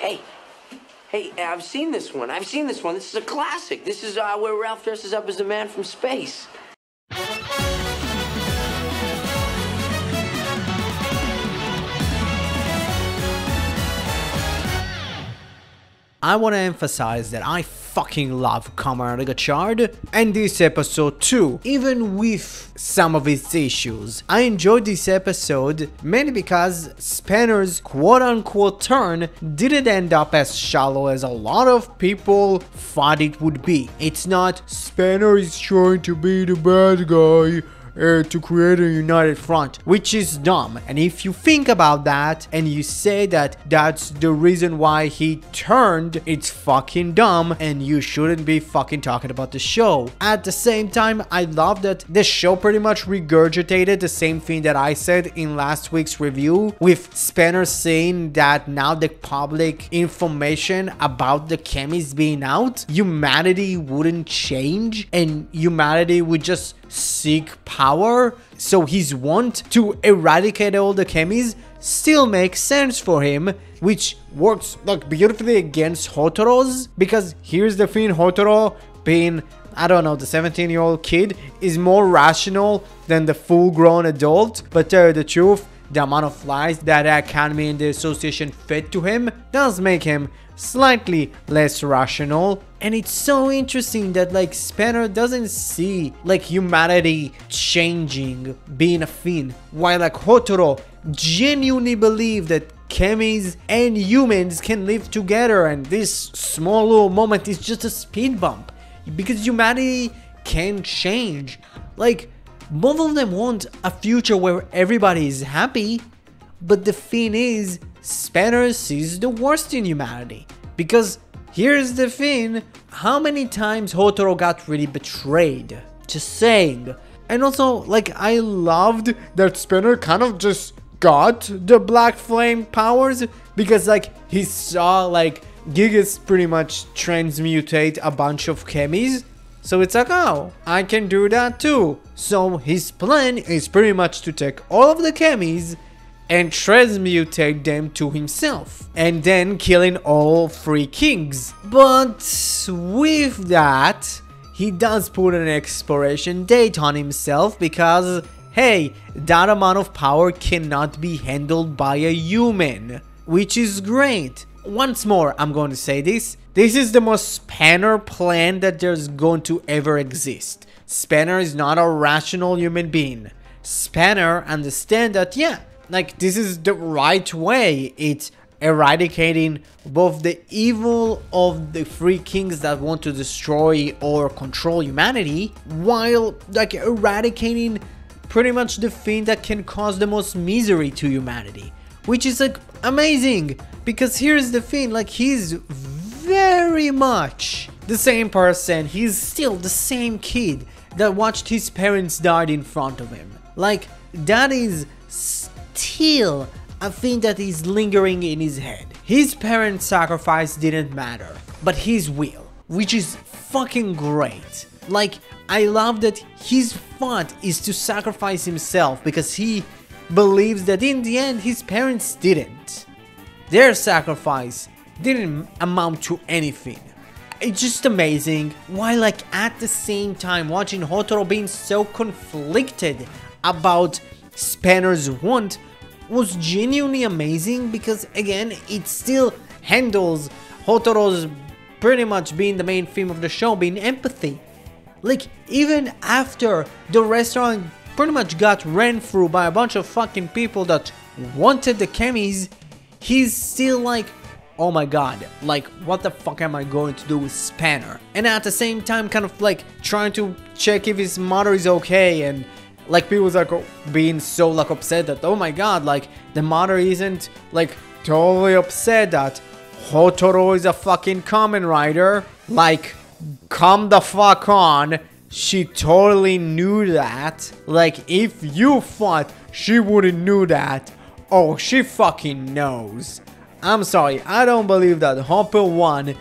Hey, hey, I've seen this one. I've seen this one. This is a classic. This is uh, where Ralph dresses up as the man from space. I want to emphasize that I fucking love Kamen Rider Gotchard and this episode too, even with some of its issues. I enjoyed this episode mainly because Spanner's quote unquote turn didn't end up as shallow as a lot of people thought it would be. It's not Spanner is trying to be the bad guy uh, to create a united front, which is dumb. And if you think about that and you say that that's the reason why he turned, it's fucking dumb and you shouldn't be fucking talking about the show. At the same time, I love that the show pretty much regurgitated the same thing that I said in last week's review with Spanner saying that now the public information about the chemis being out, humanity wouldn't change and humanity would just seek power, so his want to eradicate all the chemis still makes sense for him, which works like beautifully against Hotaro's, because here's the thing, Hotaro being I don't know, the 17 year old kid is more rational than the full grown adult, but tell you the truth, the amount of lies that Academy and the Association fed to him does make him slightly less rational. And it's so interesting that like Spanner doesn't see like humanity changing, being a thing, while like Hotaro genuinely believe that chemis and humans can live together and this small little moment is just a speed bump because humanity can change. Like both of them want a future where everybody is happy, but the thing is, Spanner sees the worst in humanity. Because here's the thing, how many times Hotaro got really betrayed? Just saying. And also, like, I loved that Spanner kind of just got the Black Flame powers because, like, he saw, like, Gigas pretty much transmutate a bunch of chemis so it's like, oh, I can do that too. So his plan is pretty much to take all of the chemis and transmutate them to himself, and then killing all three kings. But with that, he does put an expiration date on himself because, hey, that amount of power cannot be handled by a human, which is great. Once more, I'm going to say this. This is the most Spanner plan that there's going to ever exist. Spanner is not a rational human being. Spanner understand that, yeah, like this is the right way. It's eradicating both the evil of the three kings that want to destroy or control humanity, while like eradicating pretty much the thing that can cause the most misery to humanity. Which is like amazing because here's the thing, like he's very much the same person. He's still the same kid that watched his parents died in front of him. Like that is still a thing that is lingering in his head. His parents' sacrifice didn't matter, but his will, which is fucking great. Like I love that his thought is to sacrifice himself because he believes that in the end his parents didn't. Their sacrifice didn't amount to anything. It's just amazing why like at the same time watching Hotaro being so conflicted about Spanner's want was genuinely amazing because again it still handles Hotaro's pretty much being the main theme of the show being empathy. Like even after the restaurant pretty much got ran through by a bunch of fucking people that wanted the chemis, he's still like oh my god, like what the fuck am I going to do with Spanner? And at the same time kind of like trying to check if his mother is okay and like people are being so like upset that oh my god, like the mother isn't like totally upset that Hotaro is a fucking Kamen Rider. Like, come the fuck on. She totally knew that. Like, if you thought she wouldn't knew that, oh, she fucking knows. I'm sorry, I don't believe that Hopper 1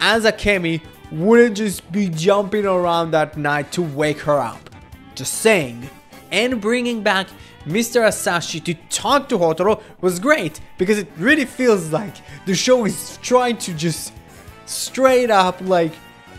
as a Kemi wouldn't just be jumping around that night to wake her up. Just saying. And bringing back Mr. Asashi to talk to Hotaro was great because it really feels like the show is trying to just straight up like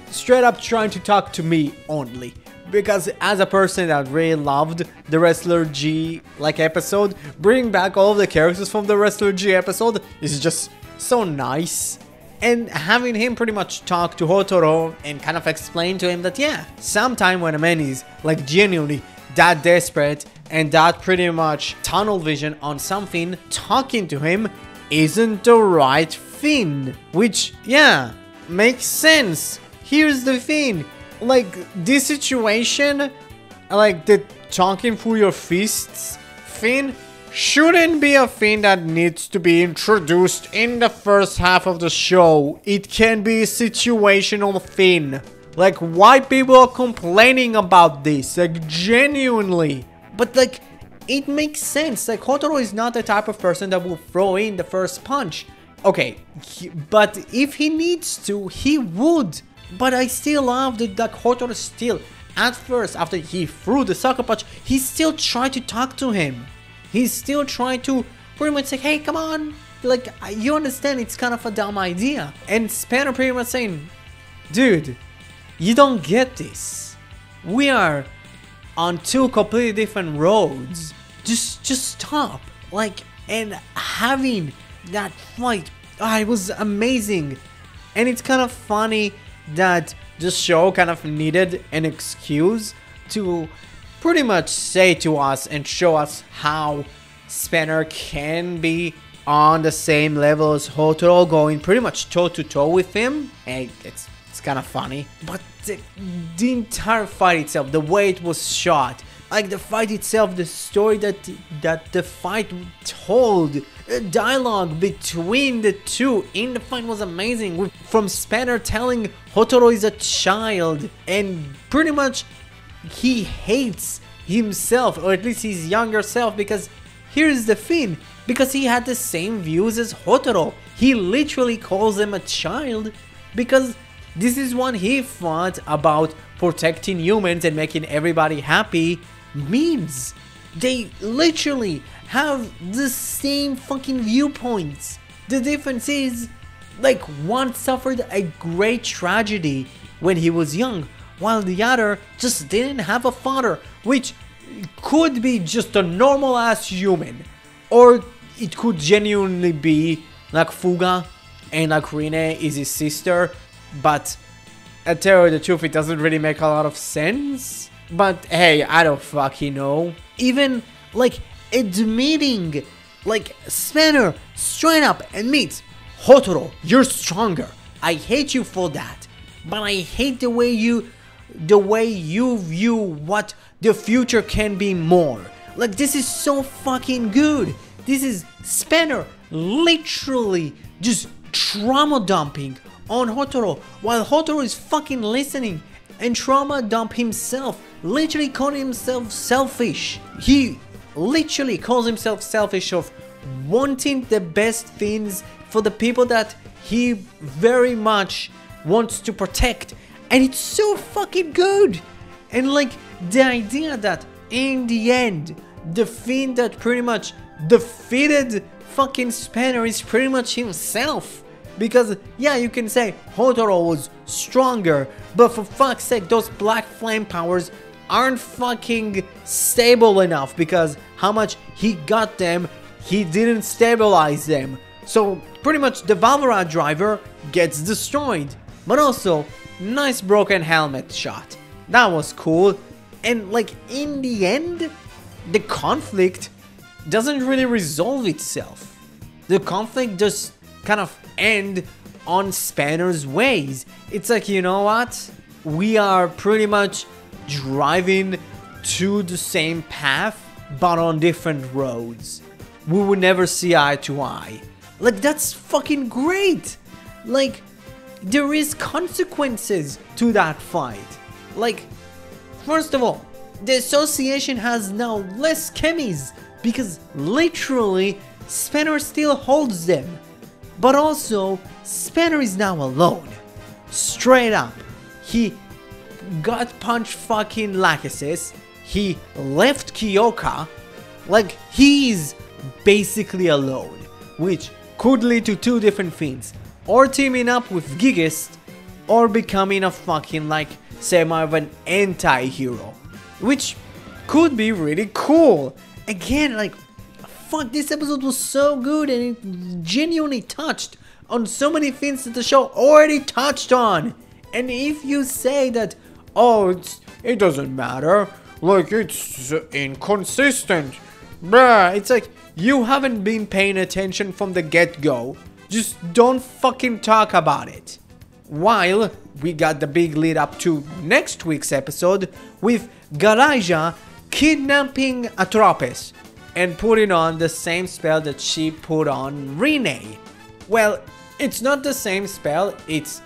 straight up trying to talk to me only because as a person that really loved the Wrestler G like episode, bringing back all of the characters from the Wrestler G episode is just so nice. And having him pretty much talk to Hotaro and kind of explain to him that yeah, sometime when a man is like genuinely that desperate and that pretty much tunnel vision on something, talking to him isn't the right thing. Which, yeah, makes sense. Here's the thing like this situation, like the talking through your fists thing, shouldn't be a thing that needs to be introduced in the first half of the show. It can be a situational thing. Like, why people are complaining about this? Like, genuinely. But, like, it makes sense. Like, Hotaro is not the type of person that will throw in the first punch. Okay, he, but if he needs to, he would. But I still love that, that Hotaro still, at first, after he threw the sucker punch, he still tried to talk to him. He's still trying to pretty much say, hey, come on. Like, you understand it's kind of a dumb idea. And Spanner pretty much saying, dude, you don't get this. We are on two completely different roads. Just, just stop. Like, and having that fight, ah, it was amazing. And it's kind of funny that the show kind of needed an excuse to pretty much say to us and show us how Spanner can be on the same level as Hotaro, going pretty much toe to toe with him. And it's it's kind of funny, but the, the entire fight itself, the way it was shot, like the fight itself, the story that that the fight told, the dialogue between the two in the fight was amazing. From Spanner telling Hotaro is a child, and pretty much he hates himself, or at least his younger self, because here's the thing, because he had the same views as Hotaro. He literally calls him a child because this is what he thought about protecting humans and making everybody happy means. They literally have the same fucking viewpoints. The difference is, like, one suffered a great tragedy when he was young, while the other just didn't have a father, which could be just a normal ass human, or it could genuinely be like Fuga and like Rinne is his sister, but I tell you the truth, it doesn't really make a lot of sense. But hey, I don't fucking know. Even like admitting, like Spanner straight up admits, Hotaro, you're stronger. I hate you for that, but I hate the way you, the way you view what the future can be more. Like this is so fucking good. This is Spanner literally just trauma dumping on Hotaro while Hotaro is fucking listening and trauma dump himself, literally calling himself selfish. He literally calls himself selfish of wanting the best things for the people that he very much wants to protect. And it's so fucking good. And like the idea that in the end, the thing that pretty much defeated fucking Spanner is pretty much himself. Because, yeah, you can say Hotaro was stronger, but for fuck's sake, those black flame powers aren't fucking stable enough because how much he got them, he didn't stabilize them. So, pretty much the Valorant driver gets destroyed. But also, nice broken helmet shot. That was cool. And, like, in the end, the conflict doesn't really resolve itself. The conflict just kind of end on Spanner's ways. It's like, you know what? We are pretty much driving to the same path, but on different roads. We will never see eye to eye. Like, that's fucking great! Like, there is consequences to that fight. Like, first of all, the association has now less chemis because literally Spanner still holds them. But also, Spanner is now alone. Straight up. He got punched fucking Lachesis. He left Kyoka. Like, he's basically alone, which could lead to two different things. Or teaming up with Gigist, or becoming a fucking, like, semi of an anti-hero. Which could be really cool. Again, like, fuck, this episode was so good and it genuinely touched on so many things that the show already touched on. And if you say that, oh, it doesn't matter, like it's inconsistent, bruh, it's like you haven't been paying attention from the get go. Just don't fucking talk about it. While we got the big lead up to next week's episode with Garaja kidnapping Atropos and putting on the same spell that she put on Rinne. Well, it's not the same spell, it's.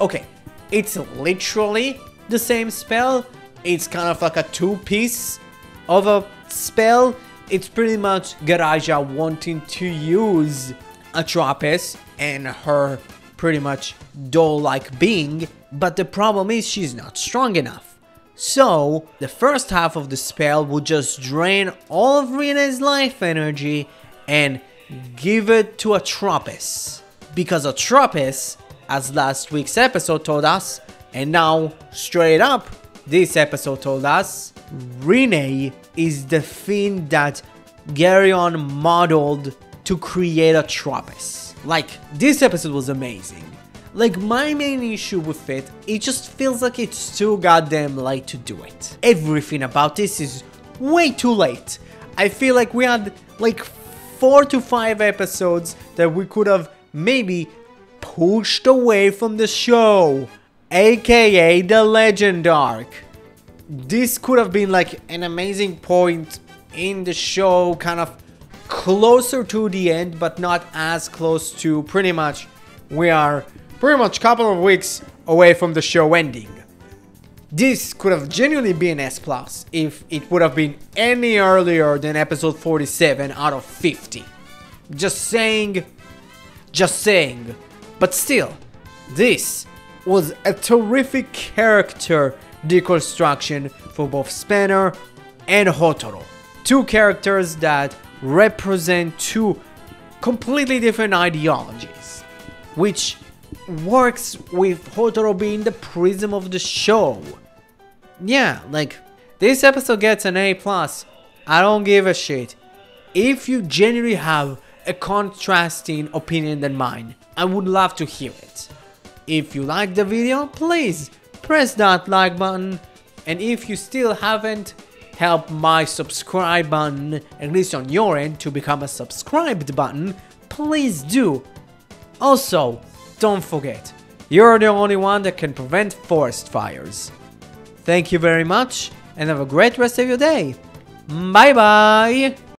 Okay, it's literally the same spell. It's kind of like a two piece of a spell. It's pretty much Garaja wanting to use Atropos and her pretty much doll like being, but the problem is she's not strong enough. So, the first half of the spell would just drain all of Rinne's life energy and give it to Atropos. Because Atropos, as last week's episode told us, and now straight up, this episode told us, Rinne is the thing that Gurion modeled to create Atropos. Like, this episode was amazing. Like, my main issue with it, it just feels like it's too goddamn late to do it. Everything about this is way too late. I feel like we had like four to five episodes that we could have maybe pushed away from the show, aka the Legend Arc. This could have been like an amazing point in the show, kind of closer to the end, but not as close to pretty much we are pretty much a couple of weeks away from the show ending. This could have genuinely been S plus if it would have been any earlier than episode 47 out of 50. Just saying, just saying. But still, this was a terrific character deconstruction for both Spanner and Hotaro. Two characters that represent two completely different ideologies, which works with Hotaro being the prism of the show. Yeah, like this episode gets an A plus. I don't give a shit. If you genuinely have a contrasting opinion than mine, I would love to hear it. If you like the video, please press that like button. And if you still haven't helped my subscribe button, at least on your end, to become a subscribed button, please do. Also, don't forget, you're the only one that can prevent forest fires. Thank you very much and have a great rest of your day. Bye bye!